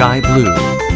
Sky blue.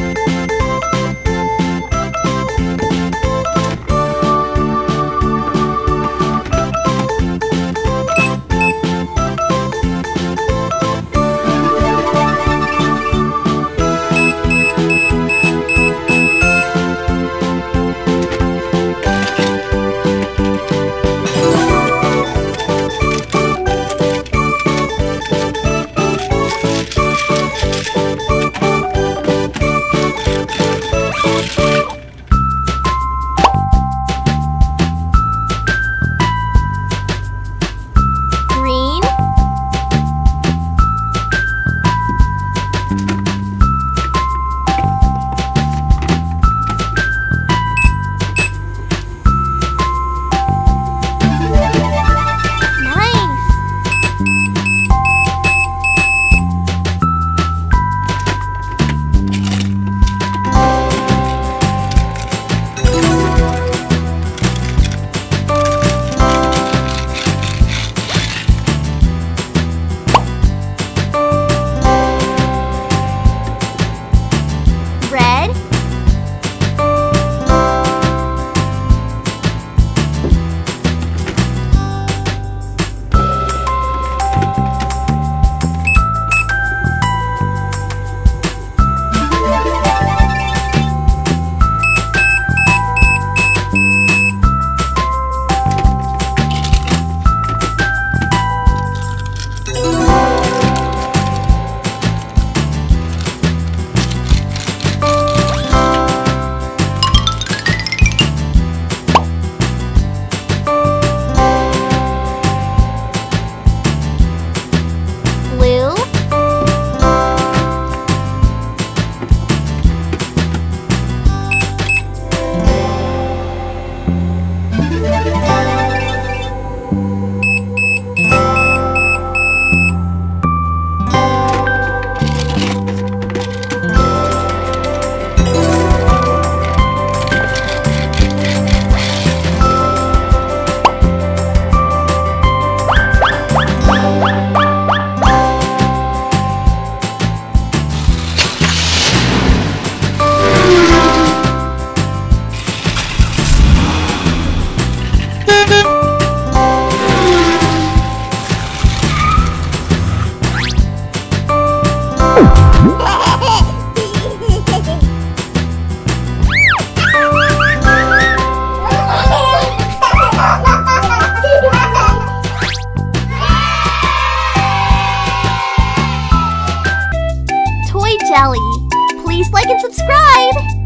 Jelly. Please like and subscribe.